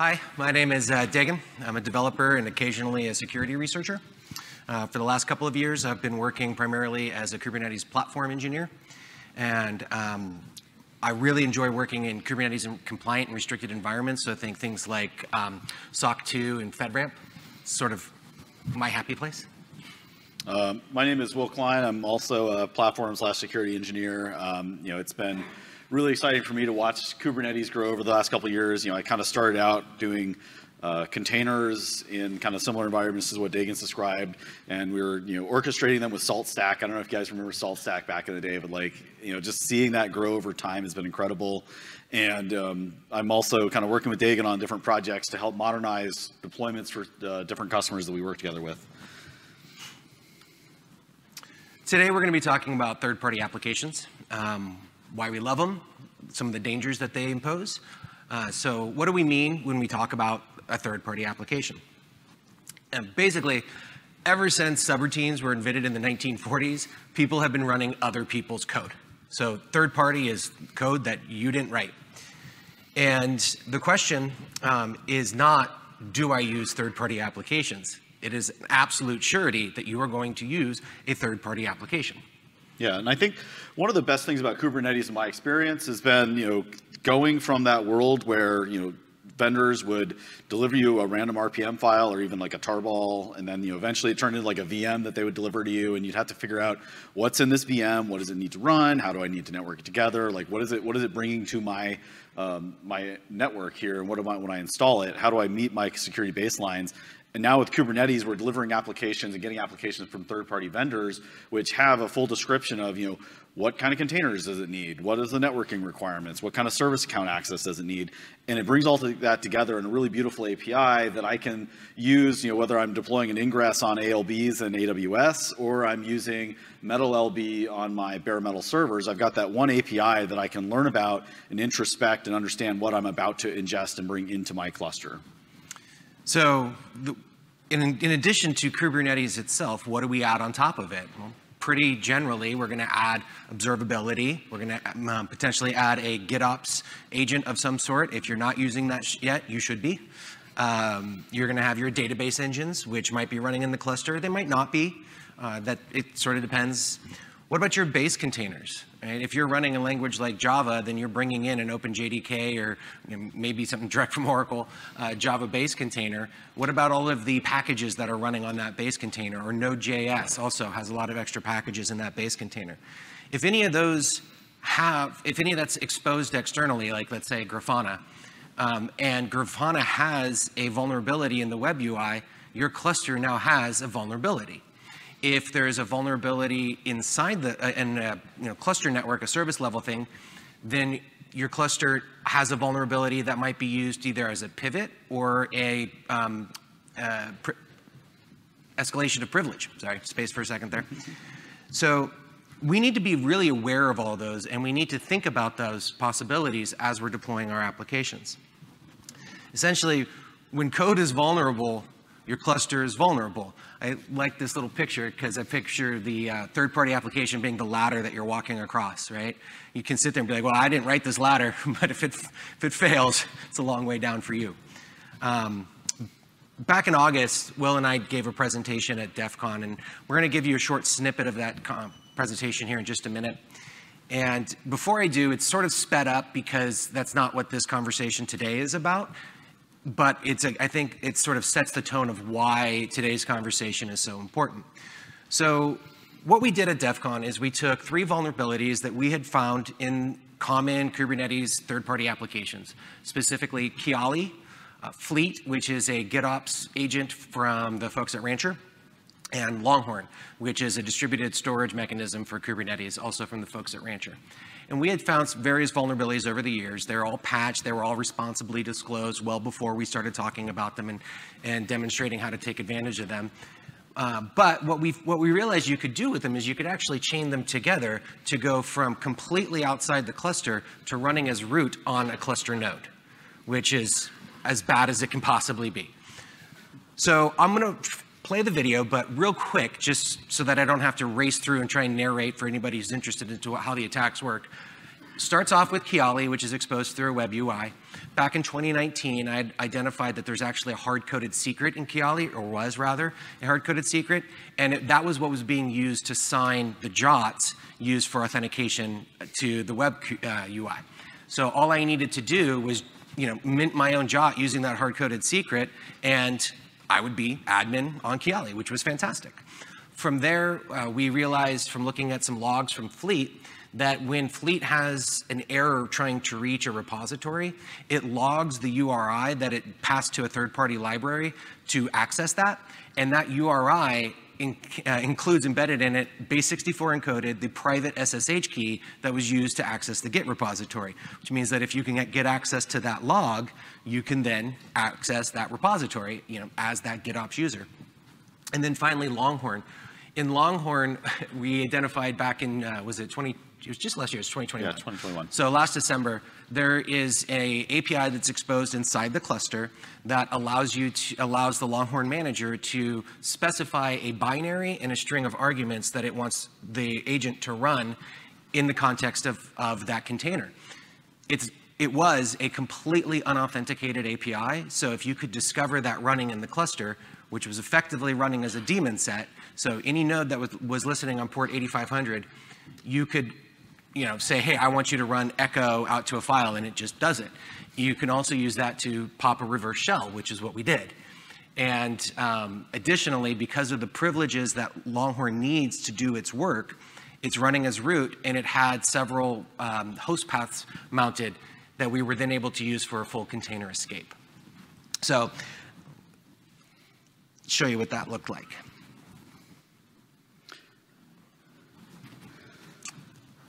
Hi, my name is uh, Dagan. I'm a developer and occasionally a security researcher. Uh, for the last couple of years, I've been working primarily as a Kubernetes platform engineer. And um, I really enjoy working in Kubernetes compliant and restricted environments. So I think things like um, SOC 2 and FedRAMP, sort of my happy place. Um, my name is Will Kline. I'm also a platform slash security engineer. Um, you know, it's been really exciting for me to watch Kubernetes grow over the last couple of years. You know, I kind of started out doing uh, containers in kind of similar environments as what Dagan's described, and we were you know orchestrating them with SaltStack. I don't know if you guys remember SaltStack back in the day, but like you know just seeing that grow over time has been incredible. And um, I'm also kind of working with Dagan on different projects to help modernize deployments for uh, different customers that we work together with. Today we're going to be talking about third-party applications, um, why we love them, some of the dangers that they impose. Uh, so what do we mean when we talk about a third-party application? And basically, ever since subroutines were invented in the 1940s, people have been running other people's code. So third-party is code that you didn't write. And the question um, is not, do I use third-party applications? It is an absolute surety that you are going to use a third-party application. Yeah, and I think one of the best things about Kubernetes in my experience has been, you know, going from that world where, you know, vendors would deliver you a random RPM file or even like a tarball, and then you know eventually it turned into like a VM that they would deliver to you, and you'd have to figure out what's in this VM, what does it need to run, how do I need to network it together, like what is it, what is it bringing to my um, my network here, and what do I when I install it, how do I meet my security baselines, and now with Kubernetes, we're delivering applications and getting applications from third-party vendors, which have a full description of, you know, what kind of containers does it need? What is the networking requirements? What kind of service account access does it need? And it brings all that together in a really beautiful API that I can use, you know, whether I'm deploying an ingress on ALBs and AWS or I'm using Metal LB on my bare metal servers. I've got that one API that I can learn about and introspect and understand what I'm about to ingest and bring into my cluster. So the, in, in addition to Kubernetes itself, what do we add on top of it? Well, pretty generally, we're going to add observability. We're going to um, potentially add a GitOps agent of some sort. If you're not using that yet, you should be. Um, you're going to have your database engines, which might be running in the cluster. They might not be. Uh, that it sort of depends. What about your base containers? Right? If you're running a language like Java, then you're bringing in an OpenJDK or you know, maybe something direct from Oracle, uh, Java base container. What about all of the packages that are running on that base container? Or Node.js also has a lot of extra packages in that base container. If any of those have, if any of that's exposed externally, like let's say Grafana, um, and Grafana has a vulnerability in the web UI, your cluster now has a vulnerability if there's a vulnerability inside the uh, in a you know, cluster network, a service level thing, then your cluster has a vulnerability that might be used either as a pivot or a um, uh, escalation of privilege. Sorry, space for a second there. So we need to be really aware of all those, and we need to think about those possibilities as we're deploying our applications. Essentially, when code is vulnerable, your cluster is vulnerable. I like this little picture because I picture the uh, third-party application being the ladder that you're walking across, right? You can sit there and be like, well, I didn't write this ladder, but if it, if it fails, it's a long way down for you. Um, back in August, Will and I gave a presentation at DEF CON, and we're going to give you a short snippet of that presentation here in just a minute. And before I do, it's sort of sped up because that's not what this conversation today is about but it's a, I think it sort of sets the tone of why today's conversation is so important. So what we did at DEF CON is we took three vulnerabilities that we had found in common Kubernetes third-party applications, specifically Kiali, uh, Fleet, which is a GitOps agent from the folks at Rancher, and Longhorn, which is a distributed storage mechanism for Kubernetes, also from the folks at Rancher. And we had found various vulnerabilities over the years. They're all patched. They were all responsibly disclosed well before we started talking about them and, and demonstrating how to take advantage of them. Uh, but what we what we realized you could do with them is you could actually chain them together to go from completely outside the cluster to running as root on a cluster node, which is as bad as it can possibly be. So I'm going to play the video, but real quick, just so that I don't have to race through and try and narrate for anybody who's interested into how the attacks work. starts off with Kiali, which is exposed through a web UI. Back in 2019, I identified that there's actually a hard-coded secret in Kiali, or was rather, a hard-coded secret, and it, that was what was being used to sign the JWTs used for authentication to the web uh, UI. So all I needed to do was, you know, mint my own JWT using that hard-coded secret, and I would be admin on Kiali, which was fantastic. From there, uh, we realized from looking at some logs from Fleet that when Fleet has an error trying to reach a repository, it logs the URI that it passed to a third-party library to access that, and that URI in, uh, includes embedded in it base64 encoded the private SSH key that was used to access the Git repository, which means that if you can get access to that log, you can then access that repository, you know, as that GitOps user. And then finally, Longhorn. In Longhorn, we identified back in, uh, was it 20, it was just last year, it's 2021. Yeah, 2021. So last December, there is a API that's exposed inside the cluster that allows you to, allows the Longhorn manager to specify a binary and a string of arguments that it wants the agent to run in the context of, of that container. It's, it was a completely unauthenticated API, so if you could discover that running in the cluster, which was effectively running as a daemon set, so any node that was, was listening on port 8500, you could you know, say, hey, I want you to run echo out to a file, and it just does it. You can also use that to pop a reverse shell, which is what we did. And um, additionally, because of the privileges that Longhorn needs to do its work, it's running as root, and it had several um, host paths mounted that we were then able to use for a full container escape. So, show you what that looked like.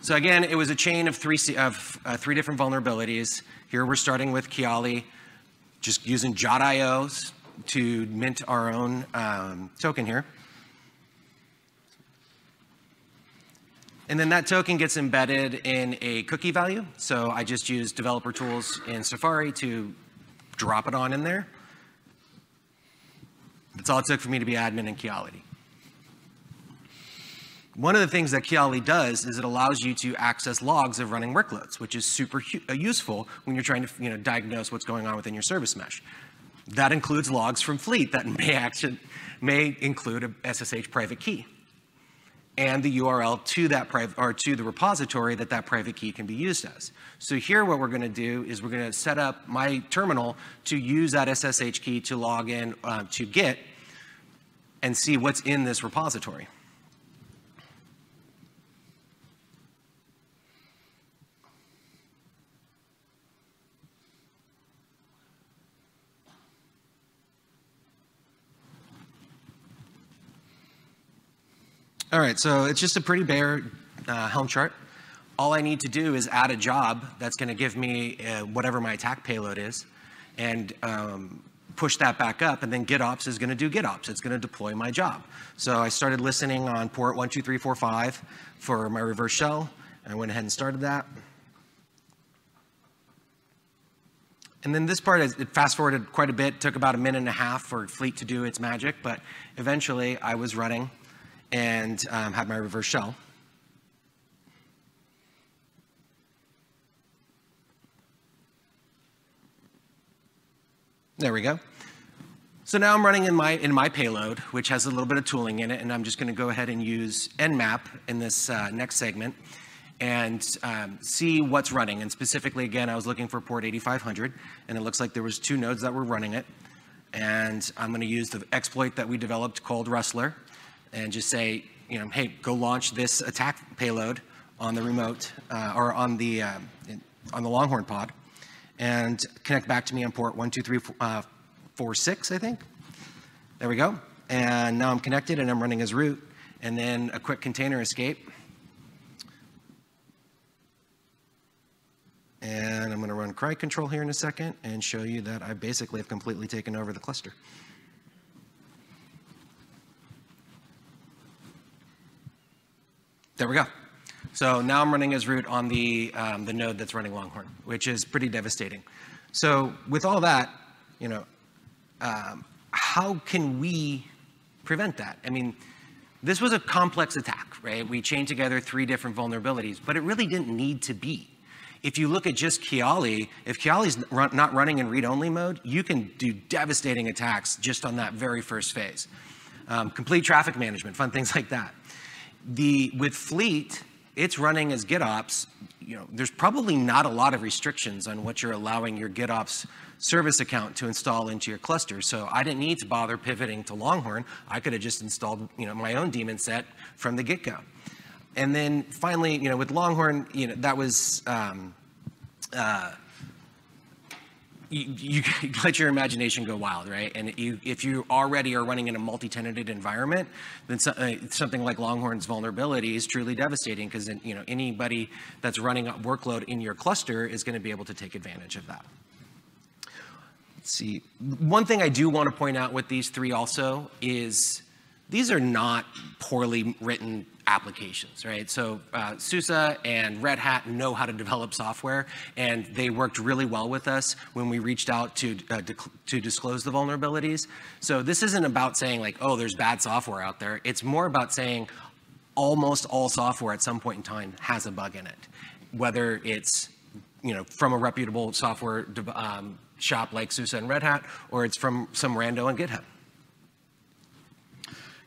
So again, it was a chain of three, of, uh, three different vulnerabilities. Here we're starting with Kiali, just using JOT.ios to mint our own um, token here. And then that token gets embedded in a cookie value. So I just use developer tools in Safari to drop it on in there. That's all it took for me to be admin in Kiali. One of the things that Kiali does is it allows you to access logs of running workloads, which is super uh, useful when you're trying to you know, diagnose what's going on within your service mesh. That includes logs from Fleet that may, may include a SSH private key and the URL to that private or to the repository that that private key can be used as. So here what we're going to do is we're going to set up my terminal to use that SSH key to log in uh, to Git and see what's in this repository. All right, so it's just a pretty bare uh, Helm chart. All I need to do is add a job that's going to give me uh, whatever my attack payload is and um, push that back up, and then GitOps is going to do GitOps. It's going to deploy my job. So I started listening on port 12345 for my reverse shell. And I went ahead and started that. And then this part, it fast forwarded quite a bit, took about a minute and a half for Fleet to do its magic, but eventually I was running and um, had my reverse shell. There we go. So now I'm running in my, in my payload, which has a little bit of tooling in it, and I'm just going to go ahead and use nmap in this uh, next segment and um, see what's running. And specifically, again, I was looking for port 8500, and it looks like there was two nodes that were running it. And I'm going to use the exploit that we developed called Rustler, and just say, you know, hey, go launch this attack payload on the remote uh, or on the uh, on the Longhorn pod, and connect back to me on port one two three uh, four six, I think. There we go. And now I'm connected and I'm running as root, and then a quick container escape. And I'm going to run crictl here in a second and show you that I basically have completely taken over the cluster. There we go. So now I'm running as root on the, um, the node that's running Longhorn, which is pretty devastating. So with all that, you know, um, how can we prevent that? I mean, this was a complex attack, right? We chained together three different vulnerabilities, but it really didn't need to be. If you look at just Kiali, if Kiali's run, not running in read-only mode, you can do devastating attacks just on that very first phase. Um, complete traffic management, fun things like that. The, with Fleet, it's running as GitOps. You know, there's probably not a lot of restrictions on what you're allowing your GitOps service account to install into your cluster. So I didn't need to bother pivoting to Longhorn. I could have just installed, you know, my own daemon set from the get-go. And then finally, you know, with Longhorn, you know, that was, um, uh, you, you, let your imagination go wild, right? And you, if you already are running in a multi-tenanted environment, then so, uh, something like Longhorn's vulnerability is truly devastating because you know anybody that's running a workload in your cluster is going to be able to take advantage of that. Let's see. One thing I do want to point out with these three also is these are not poorly written applications, right? So uh, SUSE and Red Hat know how to develop software, and they worked really well with us when we reached out to uh, to disclose the vulnerabilities. So this isn't about saying like, oh, there's bad software out there. It's more about saying almost all software at some point in time has a bug in it, whether it's you know from a reputable software um, shop like SUSE and Red Hat, or it's from some rando on GitHub.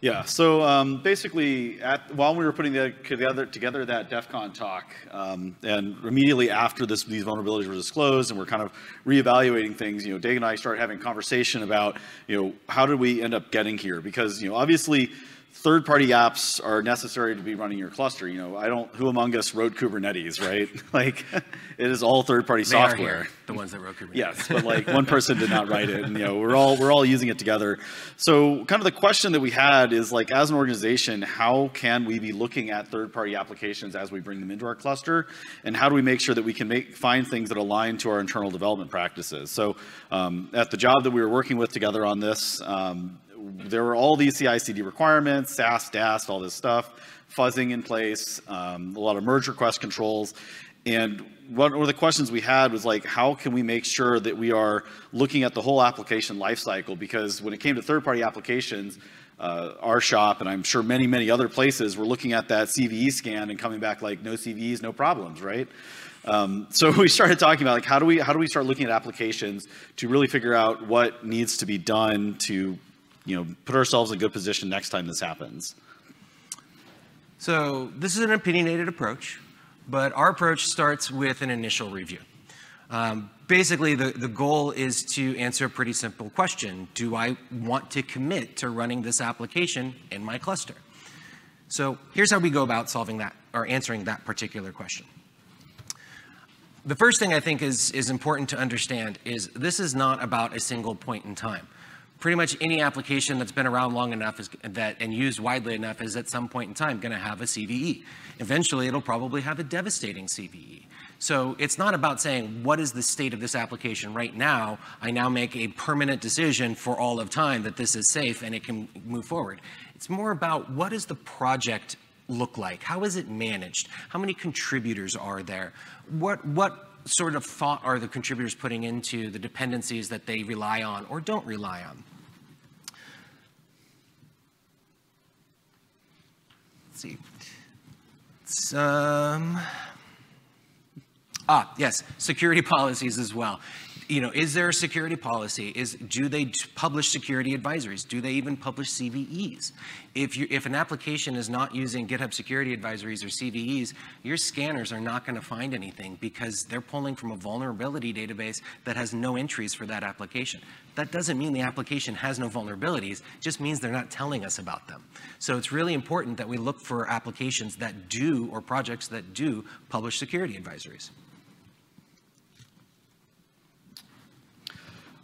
Yeah, so um, basically, at, while we were putting the, together, together that DEF CON talk, um, and immediately after this, these vulnerabilities were disclosed, and we're kind of reevaluating things, you know, Dave and I started having conversation about, you know, how did we end up getting here? Because, you know, obviously, third-party apps are necessary to be running your cluster. You know, I don't. Who among us wrote Kubernetes, right? like, it is all third-party software. Are here, the ones that wrote Kubernetes. yes, but like one person did not write it, and you know, we're all we're all using it together. So, kind of the question that we had is like, as an organization, how can we be looking at third-party applications as we bring them into our cluster, and how do we make sure that we can make find things that align to our internal development practices? So, um, at the job that we were working with together on this. Um, there were all these CI/CD requirements, SAST, DAST, all this stuff, fuzzing in place, um, a lot of merge request controls, and one of the questions we had was like, how can we make sure that we are looking at the whole application lifecycle? Because when it came to third-party applications, uh, our shop and I'm sure many, many other places were looking at that CVE scan and coming back like no CVEs, no problems, right? Um, so we started talking about like how do we how do we start looking at applications to really figure out what needs to be done to you know, put ourselves in a good position next time this happens. So this is an opinionated approach, but our approach starts with an initial review. Um, basically, the, the goal is to answer a pretty simple question. Do I want to commit to running this application in my cluster? So here's how we go about solving that or answering that particular question. The first thing I think is, is important to understand is this is not about a single point in time pretty much any application that's been around long enough is, that and used widely enough is at some point in time going to have a CVE. Eventually, it'll probably have a devastating CVE. So it's not about saying, what is the state of this application right now? I now make a permanent decision for all of time that this is safe and it can move forward. It's more about what does the project look like? How is it managed? How many contributors are there? What, what sort of thought are the contributors putting into the dependencies that they rely on or don't rely on? Let's see. Um, ah, yes, security policies as well. You know, is there a security policy? Is do they publish security advisories? Do they even publish CVEs? If you if an application is not using GitHub security advisories or CVEs, your scanners are not going to find anything because they're pulling from a vulnerability database that has no entries for that application. That doesn't mean the application has no vulnerabilities, just means they're not telling us about them. So it's really important that we look for applications that do, or projects that do, publish security advisories.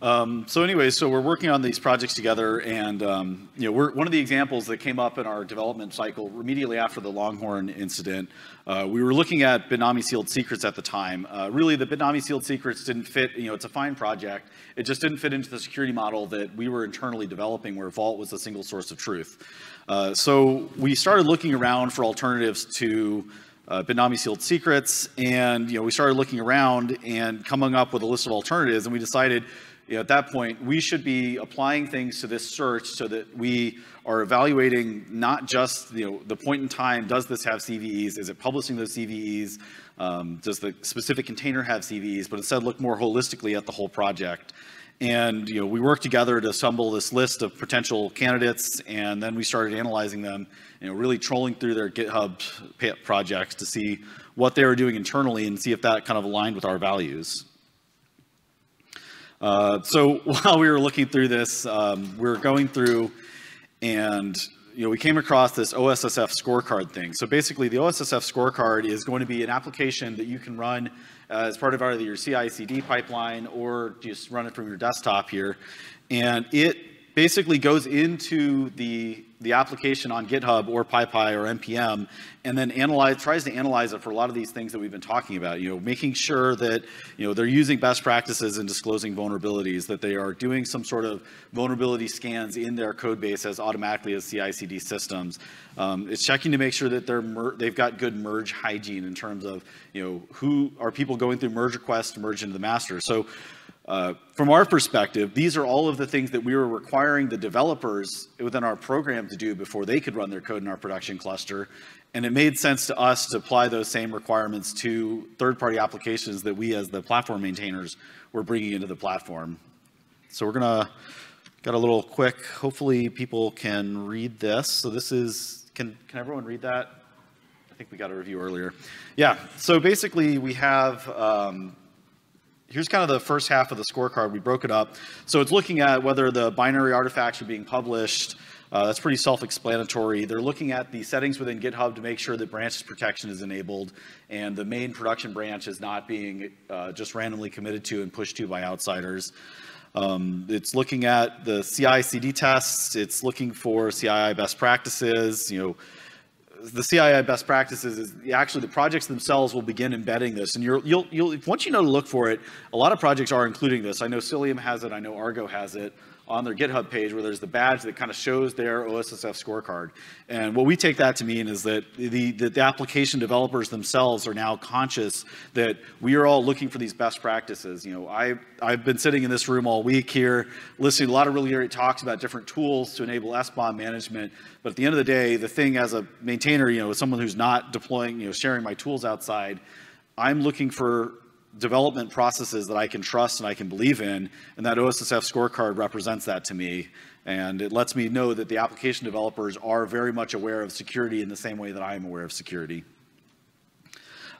Um, so anyway, so we're working on these projects together, and um, you know, we're, one of the examples that came up in our development cycle immediately after the Longhorn incident. Uh, we were looking at Bitnami sealed secrets at the time. Uh, really, the Bitnami sealed secrets didn't fit. You know, it's a fine project, it just didn't fit into the security model that we were internally developing where Vault was a single source of truth. Uh, so we started looking around for alternatives to uh, sealed secrets and you know we started looking around and coming up with a list of alternatives and we decided you know, at that point, we should be applying things to this search so that we are evaluating not just you know, the point in time, does this have CVEs? Is it publishing those CVEs? Um, does the specific container have CVEs? But instead, look more holistically at the whole project. And you know, we worked together to assemble this list of potential candidates, and then we started analyzing them. You know, really trolling through their GitHub projects to see what they were doing internally and see if that kind of aligned with our values. Uh, so while we were looking through this, um, we were going through and you know, we came across this OSSF scorecard thing. So basically, the OSSF scorecard is going to be an application that you can run as part of either your CI/CD pipeline or just run it from your desktop here, and it basically goes into the the application on GitHub or PyPI or npm, and then analyze tries to analyze it for a lot of these things that we've been talking about. You know, making sure that you know they're using best practices and disclosing vulnerabilities, that they are doing some sort of vulnerability scans in their code base as automatically as CI/CD systems. Um, it's checking to make sure that they're they've got good merge hygiene in terms of you know who are people going through merge requests to merge into the master. So uh, from our perspective, these are all of the things that we were requiring the developers within our program to do before they could run their code in our production cluster. And it made sense to us to apply those same requirements to third-party applications that we as the platform maintainers were bringing into the platform. So we're going to, got a little quick, hopefully people can read this. So this is, can, can everyone read that? I think we got a review earlier. Yeah, so basically we have um, here's kind of the first half of the scorecard. We broke it up. So it's looking at whether the binary artifacts are being published. Uh, that's pretty self-explanatory. They're looking at the settings within GitHub to make sure that branches protection is enabled and the main production branch is not being uh, just randomly committed to and pushed to by outsiders. Um, it's looking at the CI/CD tests. It's looking for CI best practices. You know, the CII best practices is actually the projects themselves will begin embedding this. And you will you'll, you'll, once you know to look for it, a lot of projects are including this. I know Cilium has it, I know Argo has it on their GitHub page where there's the badge that kind of shows their OSSF scorecard. And what we take that to mean is that the, the, the, application developers themselves are now conscious that we are all looking for these best practices. You know, I, I've been sitting in this room all week here, listening to a lot of really great talks about different tools to enable SBOM management. But at the end of the day, the thing as a maintainer, you know, as someone who's not deploying, you know, sharing my tools outside, I'm looking for development processes that I can trust and I can believe in, and that OSSF scorecard represents that to me. And it lets me know that the application developers are very much aware of security in the same way that I am aware of security.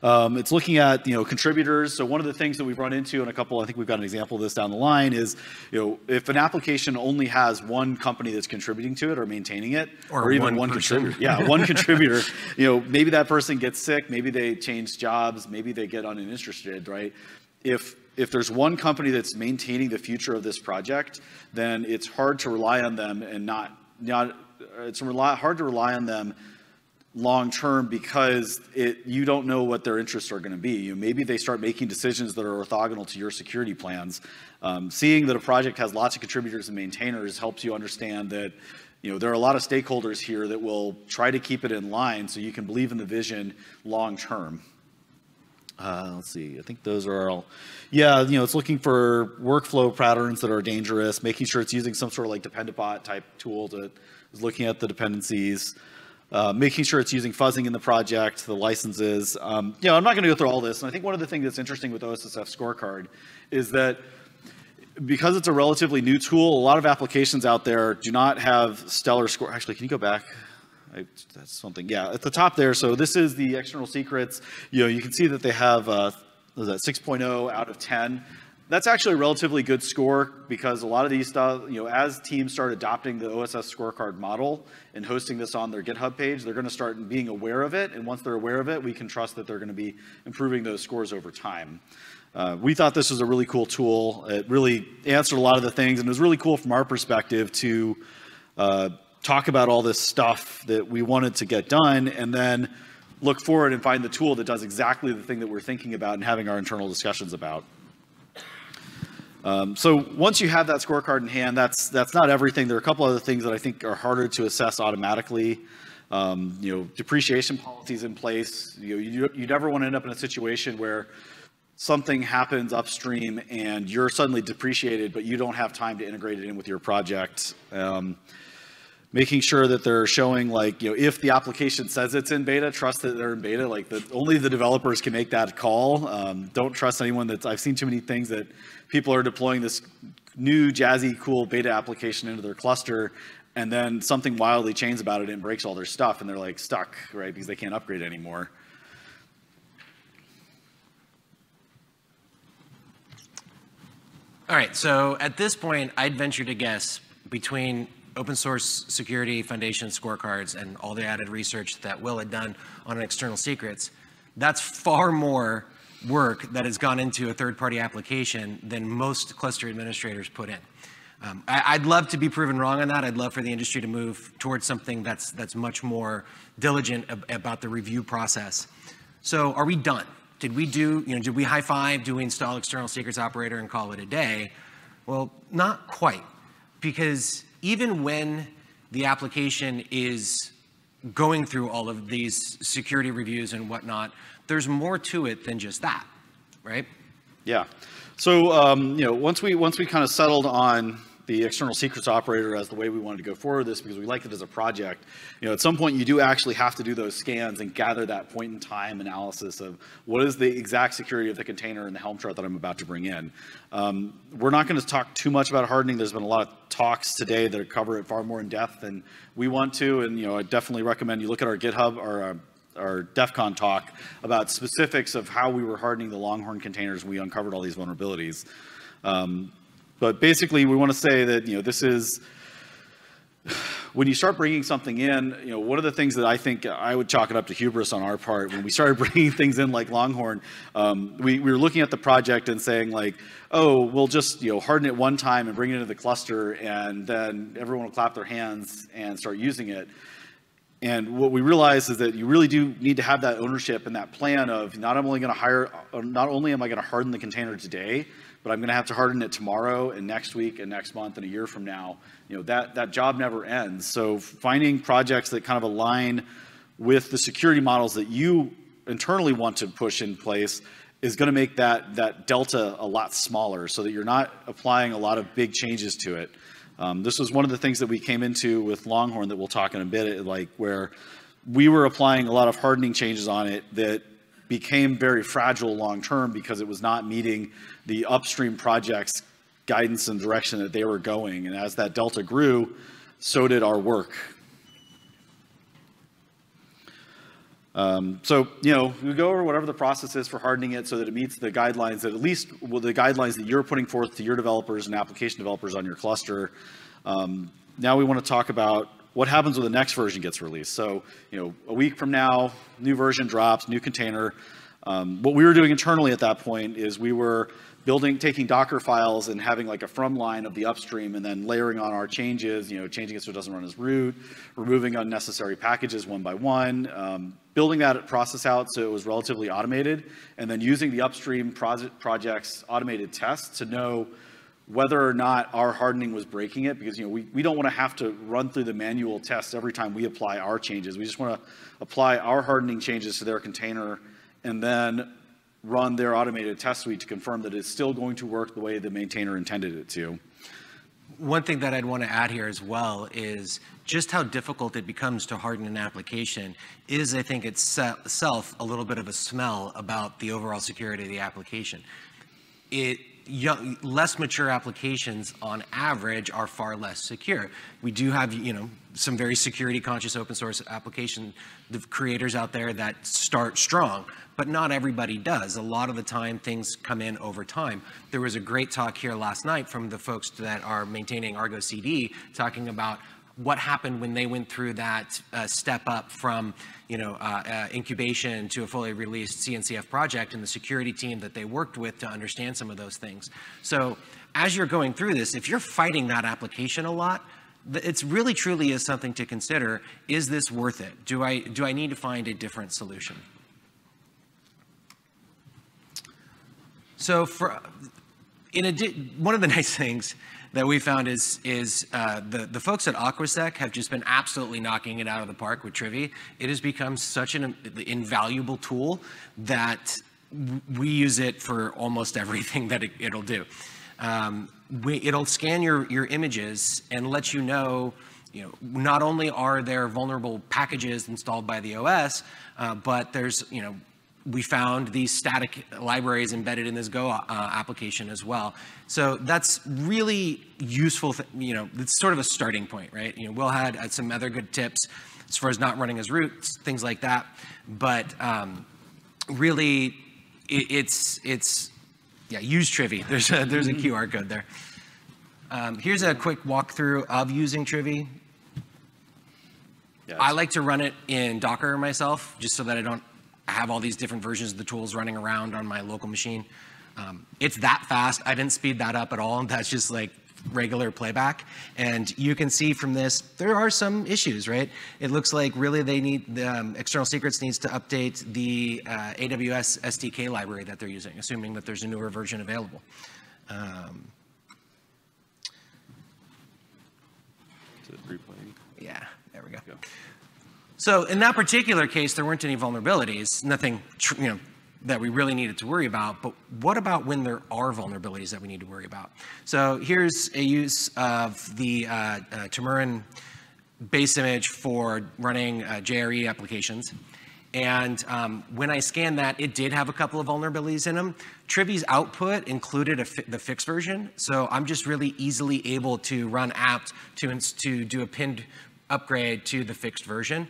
Um, it's looking at you know contributors. So one of the things that we've run into, and a couple, I think we've got an example of this down the line, is you know if an application only has one company that's contributing to it or maintaining it, or, or even one, one contributor, yeah, one contributor. You know maybe that person gets sick, maybe they change jobs, maybe they get uninterested, right? If if there's one company that's maintaining the future of this project, then it's hard to rely on them and not not it's rely, hard to rely on them long term because it, you don't know what their interests are going to be. You maybe they start making decisions that are orthogonal to your security plans. Um, seeing that a project has lots of contributors and maintainers helps you understand that you know, there are a lot of stakeholders here that will try to keep it in line so you can believe in the vision long term. Uh, let's see, I think those are all, yeah, you know, it's looking for workflow patterns that are dangerous, making sure it's using some sort of like Dependabot type tool to is looking at the dependencies. Uh, making sure it's using fuzzing in the project, the licenses. Um, you know, I'm not going to go through all this. And I think one of the things that's interesting with OSSF scorecard is that because it's a relatively new tool, a lot of applications out there do not have stellar score. Actually, can you go back? I, that's something. Yeah, at the top there. So this is the external secrets. You know, you can see that they have uh, that 6.0 out of 10 that's actually a relatively good score because a lot of these stuff, you know, as teams start adopting the OSS scorecard model and hosting this on their GitHub page, they're going to start being aware of it. And once they're aware of it, we can trust that they're going to be improving those scores over time. Uh, we thought this was a really cool tool. It really answered a lot of the things, and it was really cool from our perspective to uh, talk about all this stuff that we wanted to get done, and then look forward and find the tool that does exactly the thing that we're thinking about and having our internal discussions about. Um, so once you have that scorecard in hand, that's that's not everything. There are a couple other things that I think are harder to assess automatically. Um, you know, depreciation policies in place. You, know, you you never want to end up in a situation where something happens upstream and you're suddenly depreciated, but you don't have time to integrate it in with your project. Um, making sure that they're showing like, you know, if the application says it's in beta, trust that they're in beta. Like the, only the developers can make that call. Um, don't trust anyone that's, I've seen too many things that people are deploying this new jazzy cool beta application into their cluster and then something wildly changes about it and breaks all their stuff and they're like stuck, right? Because they can't upgrade anymore. All right, so at this point, I'd venture to guess between open source security foundation scorecards and all the added research that Will had done on external secrets, that's far more work that has gone into a third-party application than most cluster administrators put in. Um, I, would love to be proven wrong on that. I'd love for the industry to move towards something that's that's much more diligent ab about the review process. So, are we done? Did we do, you know, did we high five? Do we install external secrets operator and call it a day? Well, not quite, because even when the application is going through all of these security reviews and whatnot, there's more to it than just that, right? Yeah. So um, you know, once we once we kind of settled on the external secrets operator as the way we wanted to go forward with this because we liked it as a project. You know, at some point you do actually have to do those scans and gather that point in time analysis of what is the exact security of the container and the Helm chart that I'm about to bring in. Um, we're not going to talk too much about hardening. There's been a lot of talks today that cover it far more in depth than we want to, and you know, I definitely recommend you look at our GitHub or our, DEF CON talk about specifics of how we were hardening the Longhorn containers. We uncovered all these vulnerabilities. Um, but basically, we want to say that you know this is when you start bringing something in, you know, one of the things that I think I would chalk it up to hubris on our part when we started bringing things in like Longhorn, um, we, we were looking at the project and saying like, oh, we'll just you know harden it one time and bring it into the cluster, and then everyone will clap their hands and start using it. And what we realize is that you really do need to have that ownership and that plan of not only going to hire, uh, not only am I going to harden the container today, but I'm going to have to harden it tomorrow and next week and next month and a year from now. You know, that, that job never ends. So finding projects that kind of align with the security models that you internally want to push in place is going to make that, that delta a lot smaller so that you're not applying a lot of big changes to it. Um, this was one of the things that we came into with Longhorn that we'll talk in a bit, like where we were applying a lot of hardening changes on it that became very fragile long term because it was not meeting the upstream projects guidance and direction that they were going. And as that delta grew, so did our work. Um, so, you know, we go over whatever the process is for hardening it so that it meets the guidelines that at least well, the guidelines that you're putting forth to your developers and application developers on your cluster. Um, now we want to talk about what happens when the next version gets released. So, you know, a week from now, new version drops, new container. Um, what we were doing internally at that point is we were building, taking Docker files and having like a from line of the upstream and then layering on our changes, you know, changing it so it doesn't run as root, removing unnecessary packages one by one, um, building that process out so it was relatively automated, and then using the upstream project, project's automated tests to know whether or not our hardening was breaking it, because you know we, we don't want to have to run through the manual tests every time we apply our changes. We just want to apply our hardening changes to their container and then run their automated test suite to confirm that it's still going to work the way the maintainer intended it to. One thing that I'd want to add here as well is just how difficult it becomes to harden an application is, I think, itself a little bit of a smell about the overall security of the application. It young, less mature applications on average are far less secure. We do have, you know, some very security conscious open source application the creators out there that start strong, but not everybody does. A lot of the time things come in over time. There was a great talk here last night from the folks that are maintaining Argo CD talking about what happened when they went through that uh, step up from you know uh, uh, incubation to a fully released CNCF project and the security team that they worked with to understand some of those things. So as you're going through this, if you're fighting that application a lot, it's really truly is something to consider. Is this worth it? Do I do I need to find a different solution? So for in a, one of the nice things that we found is is uh, the the folks at Aquasec have just been absolutely knocking it out of the park with Trivy. It has become such an invaluable tool that we use it for almost everything that it, will do. Um, we, it'll scan your your images and let you know you know, not only are there vulnerable packages installed by the OS, uh, but there's, you know, we found these static libraries embedded in this Go uh, application as well. So that's really useful, you know, it's sort of a starting point, right? You know, Will had, some other good tips as far as not running as root, things like that. But um, really, it, it's, it's, yeah, use Trivy. There's a, there's a QR code there. Um, here's a quick walkthrough of using Trivy. Yeah, I like to run it in Docker myself, just so that I don't have all these different versions of the tools running around on my local machine. Um, it's that fast. I didn't speed that up at all. That's just like regular playback. And you can see from this, there are some issues, right? It looks like really they need, the um, External Secrets needs to update the uh, AWS SDK library that they're using, assuming that there's a newer version available. Um, Is it replaying? yeah, there we go. Go. So in that particular case, there weren't any vulnerabilities, nothing, you know, that we really needed to worry about. But what about when there are vulnerabilities that we need to worry about? So here's a use of the uh, uh, base image for running uh, JRE applications. And um, when I scanned that, it did have a couple of vulnerabilities in them. Trivy's output included a fi- the fixed version, so I'm just really easily able to run apt to, to do a pinned upgrade to the fixed version.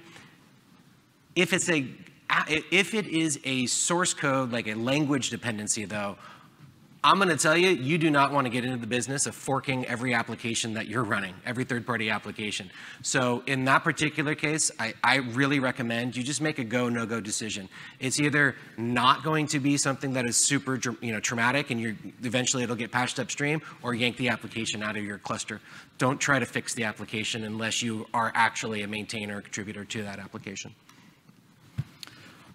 If it's a if it is a source code like a language dependency though, I'm going to tell you, you do not want to get into the business of forking every application that you're running, every third-party application. So in that particular case, I, I really recommend you just make a go, no-go decision. It's either not going to be something that is super, you know, traumatic and you're, eventually it'll get patched upstream or yank the application out of your cluster. Don't try to fix the application unless you are actually a maintainer or contributor to that application.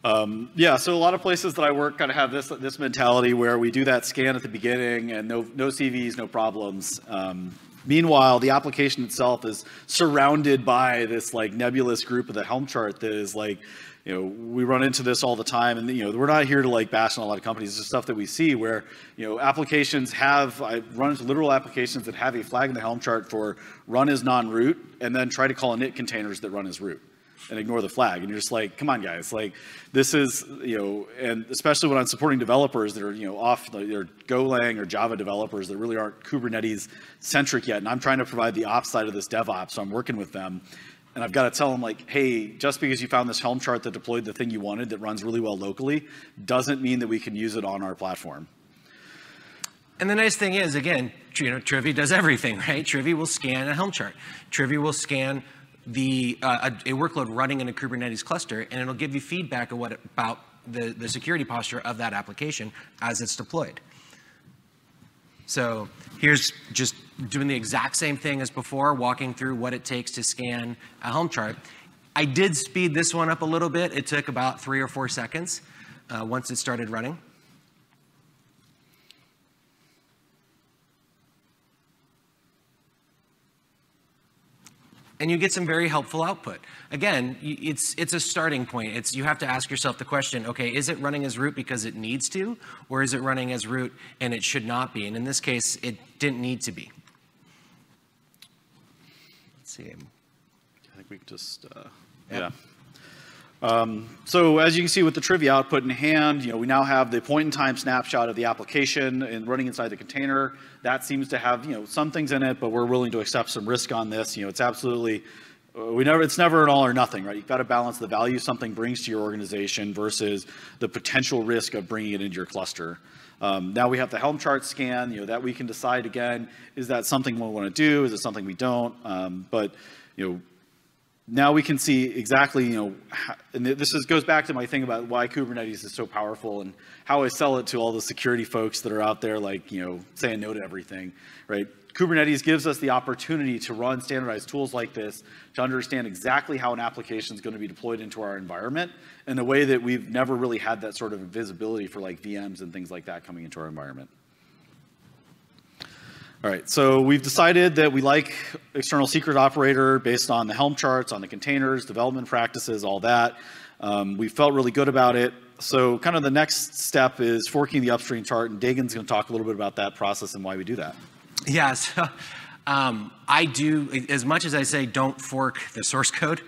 Yeah, so a lot of places that I work kind of have this this mentality where we do that scan at the beginning and no no CVEs, no problems. Um, meanwhile, the application itself is surrounded by this like nebulous group of the Helm chart that is like, you know, we run into this all the time, and you know, we're not here to like bash on a lot of companies. It's just stuff that we see where you know applications have I run into literal applications that have a flag in the Helm chart for run as non-root, and then try to call init containers that run as root and ignore the flag. And you're just like, come on, guys. Like, this is, you know, and especially when I'm supporting developers that are, you know, off, they're Golang or Java developers that really aren't Kubernetes centric yet. And I'm trying to provide the ops side of this DevOps. So I'm working with them. And I've got to tell them, like, hey, just because you found this Helm chart that deployed the thing you wanted that runs really well locally doesn't mean that we can use it on our platform. And the nice thing is, again, you know, Trivy does everything, right? Trivy will scan a Helm chart. Trivy will scan the uh, a, a workload running in a Kubernetes cluster, and it'll give you feedback what about the, the security posture of that application as it's deployed. So here's just doing the exact same thing as before, walking through what it takes to scan a Helm chart. I did speed this one up a little bit. It took about three or four seconds uh, once it started running. And you get some very helpful output. Again, it's it's a starting point. It's you have to ask yourself the question, okay, is it running as root because it needs to or is it running as root and it should not be? And in this case, it didn't need to be. Let's see. I think we just, uh, Yep. yeah. Um, so as you can see with the Trivy output in hand, you know, we now have the point in time snapshot of the application and running inside the container. That seems to have, you know, some things in it, but we're willing to accept some risk on this. You know, it's absolutely, uh, we never, it's never an all or nothing, right? You've got to balance the value something brings to your organization versus the potential risk of bringing it into your cluster. Um, now we have the Helm chart scan, you know, that we can decide again, is that something we want to do? Is it something we don't? Um, but, you know, now we can see exactly, you know, and this is, goes back to my thing about why Kubernetes is so powerful and how I sell it to all the security folks that are out there, like, you know, saying no to everything, right? Kubernetes gives us the opportunity to run standardized tools like this to understand exactly how an application is going to be deployed into our environment in a way that we've never really had that sort of visibility for like VMs and things like that coming into our environment. All right, so we've decided that we like external secret operator based on the Helm charts, on the containers, development practices, all that. Um, we felt really good about it. So kind of the next step is forking the upstream chart, and Dagan's going to talk a little bit about that process and why we do that. Yeah, so Um, I do, as much as I say don't fork the source code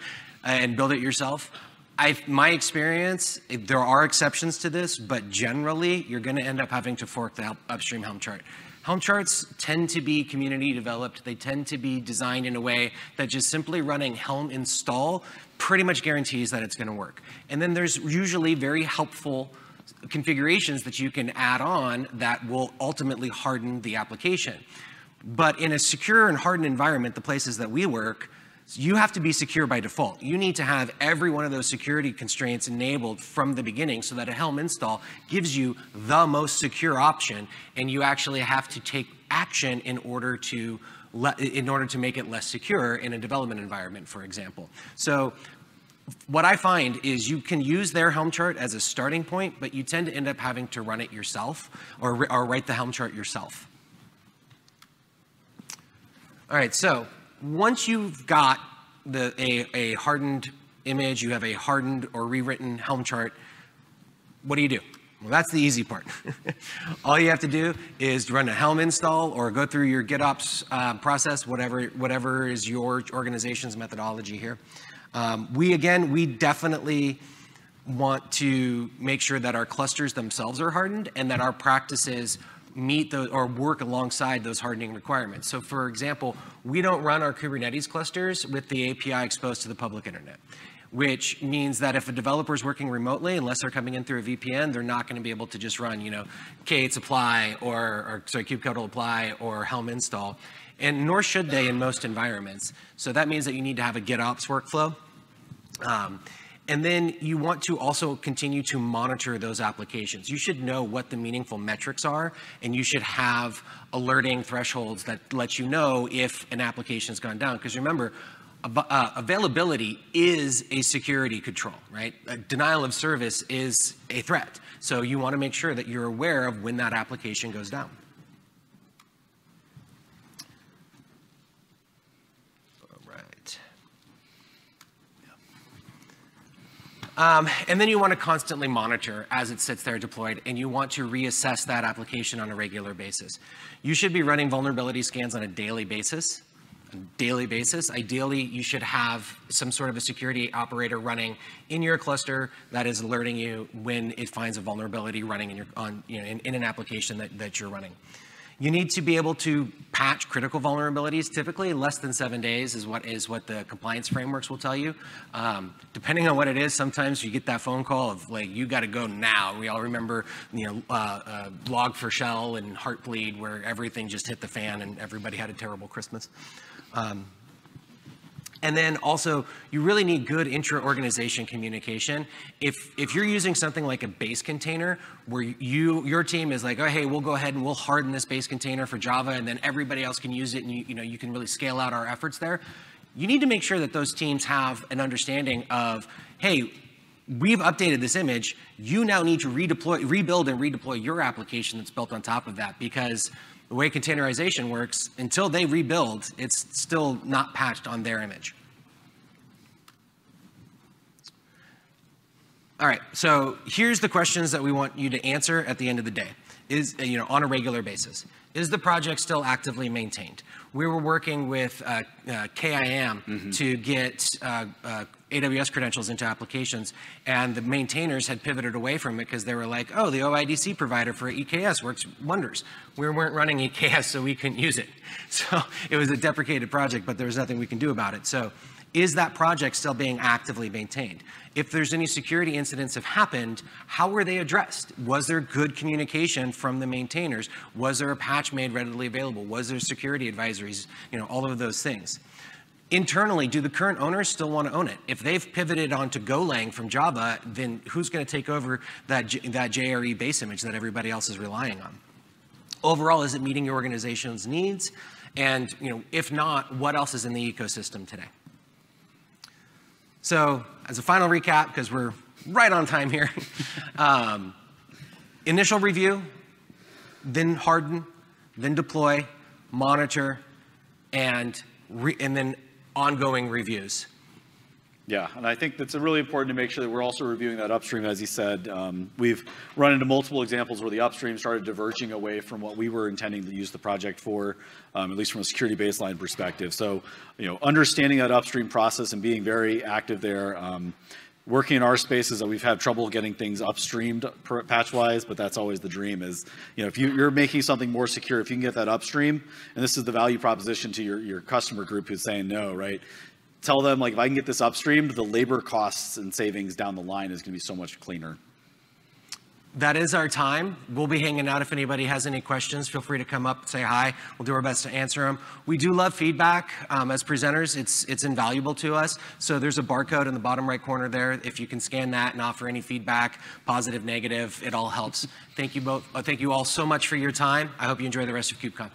and build it yourself, I, my experience, there are exceptions to this, but generally you're going to end up having to fork the upstream Helm chart. Helm charts tend to be community developed. They tend to be designed in a way that just simply running Helm install pretty much guarantees that it's going to work. And then there's usually very helpful configurations that you can add on that will ultimately harden the application. But in a secure and hardened environment, the places that we work, you have to be secure by default. You need to have every one of those security constraints enabled from the beginning so that a Helm install gives you the most secure option, and you actually have to take action in order to in order to make it less secure in a development environment, for example. So what I find is you can use their Helm chart as a starting point, but you tend to end up having to run it yourself or, or write the Helm chart yourself. All right, so once you've got the, a, a hardened image, you have a hardened or rewritten Helm chart, what do you do? Well, that's the easy part. All you have to do is run a Helm install or go through your GitOps uh, process, whatever, whatever is your organization's methodology here. Um, we, again, we definitely want to make sure that our clusters themselves are hardened and that our practices meet those or work alongside those hardening requirements. So for example, we don't run our Kubernetes clusters with the API exposed to the public internet which means that if a developer is working remotely, unless they're coming in through a VPN, they're not going to be able to just run, you know, K8s apply or, or sorry, kubectl apply or Helm install, and nor should they in most environments. So that means that you need to have a GitOps workflow. Um, and then you want to also continue to monitor those applications. You should know what the meaningful metrics are, and you should have alerting thresholds that let you know if an application has gone down. Because remember, uh, availability is a security control, right? A denial of service is a threat. So you want to make sure that you're aware of when that application goes down. All right. Um, and then you want to constantly monitor as it sits there deployed, and you want to reassess that application on a regular basis. You should be running vulnerability scans on a daily basis daily basis. Ideally, you should have some sort of a security operator running in your cluster that is alerting you when it finds a vulnerability running in, your, on, you know, in, in an application that, that you're running. You need to be able to patch critical vulnerabilities. Typically, less than seven days is what is what the compliance frameworks will tell you. Um, depending on what it is, sometimes you get that phone call of like, you got to go now. We all remember, you know, uh, uh, Log4Shell and Heartbleed, where everything just hit the fan and everybody had a terrible Christmas. Um, and then also, you really need good intra-organization communication. If, if you're using something like a base container, where you, your team is like, oh, hey, we'll go ahead and we'll harden this base container for Java, and then everybody else can use it, and you, you, know, you can really scale out our efforts there. You need to make sure that those teams have an understanding of, hey, we've updated this image. You now need to redeploy, rebuild and redeploy your application that's built on top of that because the way containerization works, until they rebuild, it's still not patched on their image. All right, so here's the questions that we want you to answer at the end of the day, is, you know, on a regular basis. Is the project still actively maintained? We were working with uh, uh, Kiam mm-hmm. to get uh, uh AWS credentials into applications, and the maintainers had pivoted away from it because they were like, oh, the OIDC provider for EKS works wonders. We weren't running EKS, so we couldn't use it. So it was a deprecated project, but there was nothing we can do about it. So is that project still being actively maintained? If there's any security incidents have happened, how were they addressed? Was there good communication from the maintainers? Was there a patch made readily available? Was there security advisories? You know, all of those things internally, do the current owners still want to own it? If they've pivoted onto Golang from Java, then who's going to take over that, that JRE base image that everybody else is relying on? Overall, is it meeting your organization's needs? And you know, if not, what else is in the ecosystem today? So as a final recap, because we're right on time here, um, initial review, then harden, then deploy, monitor, and, and then ongoing reviews. Yeah, and I think that's really important to make sure that we're also reviewing that upstream, as he said. Um, We've run into multiple examples where the upstream started diverging away from what we were intending to use the project for, um, at least from a security baseline perspective. So, you know, understanding that upstream process and being very active there. um, Working in our spaces, that we've had trouble getting things upstreamed patch-wise, but that's always the dream is, you know, if you- you're making something more secure, if you can get that upstream, and this is the value proposition to your, your customer group who's saying no, right? tell them like if I can get this upstreamed, the labor costs and savings down the line is going to be so much cleaner. That is our time. We'll be hanging out. If anybody has any questions, feel free to come up, say hi. We'll do our best to answer them. We do love feedback um, as presenters. It's it's invaluable to us. So there's a barcode in the bottom right corner there. If you can scan that and offer any feedback, positive, negative, it all helps. Thank you both. Uh, thank you all so much for your time. I hope you enjoy the rest of KubeCon.